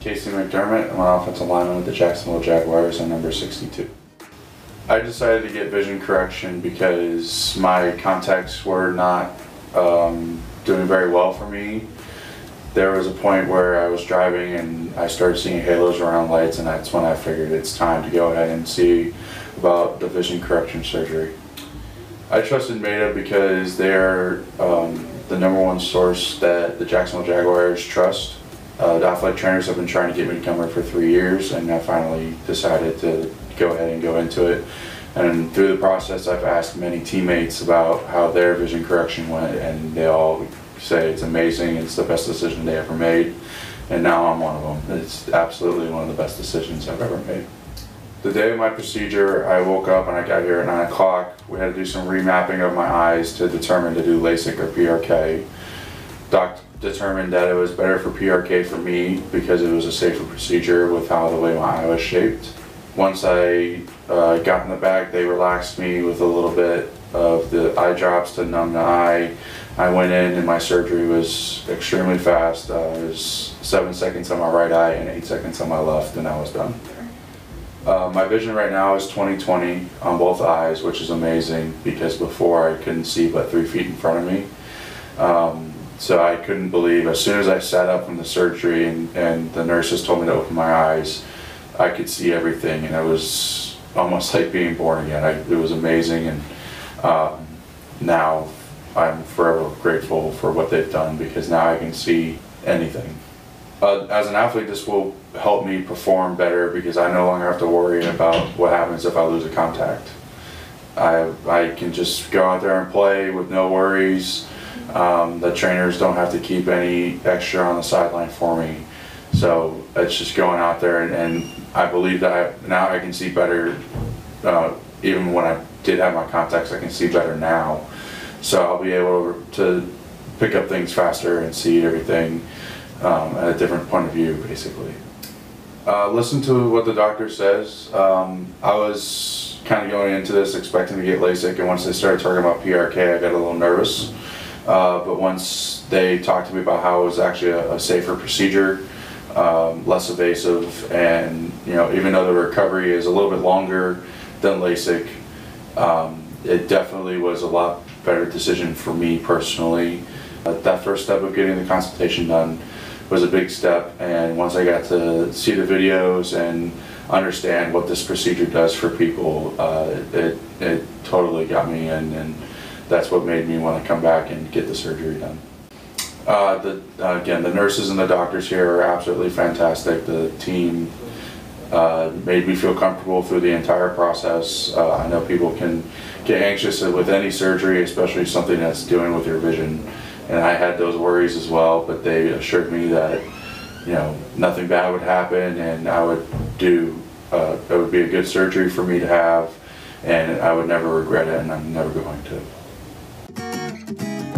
K.C. McDermott. I'm an offensive lineman with the Jacksonville Jaguars and number 62. I decided to get vision correction because my contacts were not um, doing very well for me. There was a point where I was driving and I started seeing halos around lights and that's when I figured it's time to go ahead and see about the vision correction surgery. I trusted Maida because they're um, the number one source that the Jacksonville Jaguars trust. Uh, the athletic trainers have been trying to get me to come here for three years, and I finally decided to go ahead and go into it. And through the process, I've asked many teammates about how their vision correction went, and they all say it's amazing, it's the best decision they ever made. And now I'm one of them. It's absolutely one of the best decisions I've ever made. The day of my procedure, I woke up and I got here at 9 o'clock. We had to do some remapping of my eyes to determine to do LASIK or PRK. Doc determined that it was better for PRK for me because it was a safer procedure with how the way my eye was shaped. Once I uh, got in the bag, they relaxed me with a little bit of the eye drops to numb the eye. I went in and my surgery was extremely fast. Uh, it was seven seconds on my right eye and eight seconds on my left and I was done. Uh, my vision right now is 20/20 on both eyes, which is amazing because before I couldn't see but three feet in front of me. Um, so I couldn't believe, as soon as I sat up from the surgery and, and the nurses told me to open my eyes, I could see everything and it was almost like being born again. I, it was amazing and um, now I'm forever grateful for what they've done because now I can see anything. Uh, as an athlete, this will help me perform better because I no longer have to worry about what happens if I lose a contact. I, I can just go out there and play with no worries. Um, the trainers don't have to keep any extra on the sideline for me. So it's just going out there and, and I believe that I, now I can see better. Uh, even when I did have my contacts, I can see better now. So I'll be able to pick up things faster and see everything um, at a different point of view, basically. Uh, listen to what the doctor says. Um, I was kind of going into this expecting to get LASIK, and once they started talking about PRK, I got a little nervous. Uh, but once they talked to me about how it was actually a, a safer procedure, um, less invasive, and you know, even though the recovery is a little bit longer than LASIK, um, it definitely was a lot better decision for me personally. That first step of getting the consultation done was a big step and once I got to see the videos and understand what this procedure does for people, uh, it, it totally got me in and that's what made me want to come back and get the surgery done. Uh, the, uh, again, the nurses and the doctors here are absolutely fantastic. The team uh, made me feel comfortable through the entire process. Uh, I know people can get anxious with any surgery, especially something that's dealing with your vision. And I had those worries as well, but they assured me that, you know, nothing bad would happen and I would do, uh, it would be a good surgery for me to have and I would never regret it and I'm never going to thank you